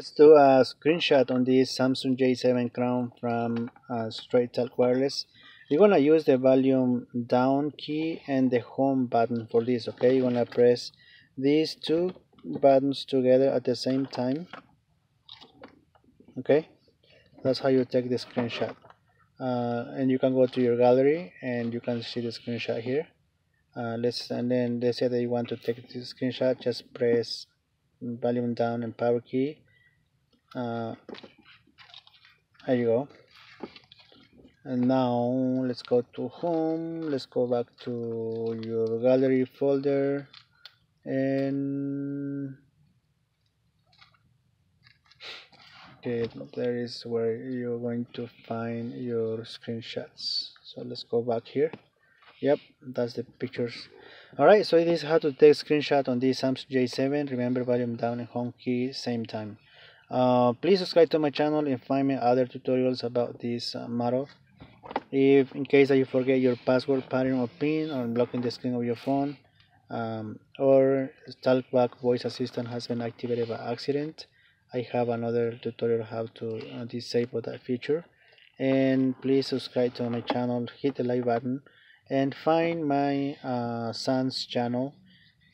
Let's do a screenshot on this Samsung J7 Crown from uh, Straight Talk Wireless. You're gonna use the volume down key and the home button for this. Okay, you're gonna press these two buttons together at the same time. Okay, that's how you take the screenshot. Uh, and you can go to your gallery and you can see the screenshot here. Uh, let's and then let's say that you want to take this screenshot. Just press volume down and power key uh, there you go. And now let's go to home. Let's go back to your gallery folder. And okay there is where you're going to find your screenshots. So let's go back here. Yep that's the pictures. Alright so it is how to take screenshot on this Samsung J7 remember volume down and home key same time uh, please subscribe to my channel and find me other tutorials about this uh, model if in case that you forget your password pattern or pin or blocking the screen of your phone um, or talkback voice assistant has been activated by accident I have another tutorial how to uh, disable that feature. And please subscribe to my channel hit the like button and find my uh, son's channel.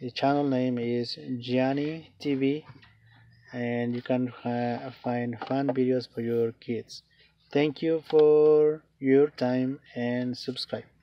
The channel name is Gianni TV and you can find fun videos for your kids. Thank you for your time and subscribe